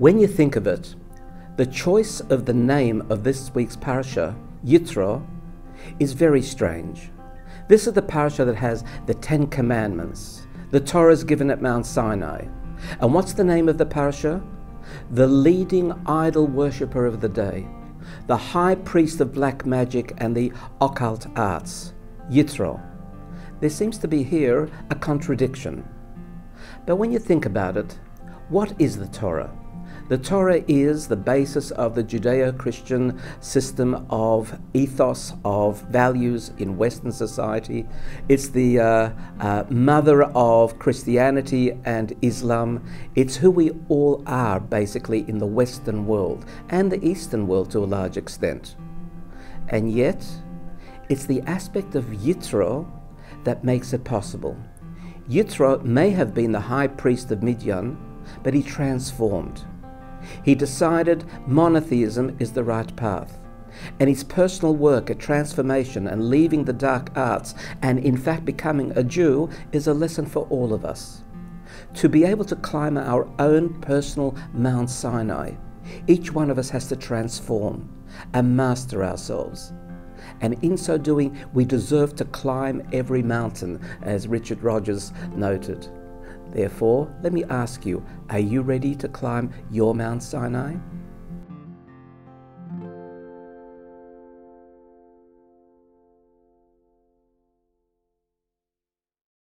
When you think of it, the choice of the name of this week's parasha, Yitro, is very strange. This is the parasha that has the Ten Commandments. The Torah is given at Mount Sinai. And what's the name of the parasha? The leading idol worshipper of the day, the high priest of black magic and the occult arts, Yitro. There seems to be here a contradiction. But when you think about it, what is the Torah? The Torah is the basis of the Judeo Christian system of ethos, of values in Western society. It's the uh, uh, mother of Christianity and Islam. It's who we all are, basically, in the Western world and the Eastern world to a large extent. And yet, it's the aspect of Yitro that makes it possible. Yitro may have been the high priest of Midian, but he transformed. He decided monotheism is the right path. And his personal work at transformation and leaving the dark arts and in fact becoming a Jew is a lesson for all of us. To be able to climb our own personal Mount Sinai, each one of us has to transform and master ourselves. And in so doing, we deserve to climb every mountain, as Richard Rodgers noted. Therefore, let me ask you are you ready to climb your Mount Sinai?